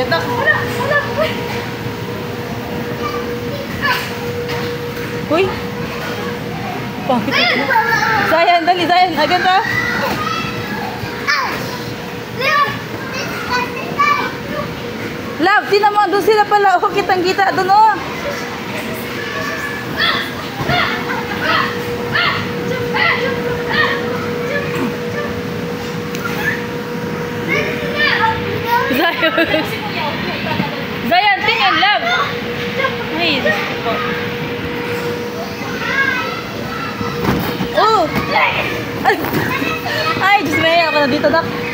Akyat ako. Wala, wala. Uy. Bakit? Zayan, dali, Zayan. Agad ha. Love, tinan mo. Doon sila pala. Oh, kitang-kita. Doon oh. Zayan. Ay, Diyos, may ako na dito, Dak.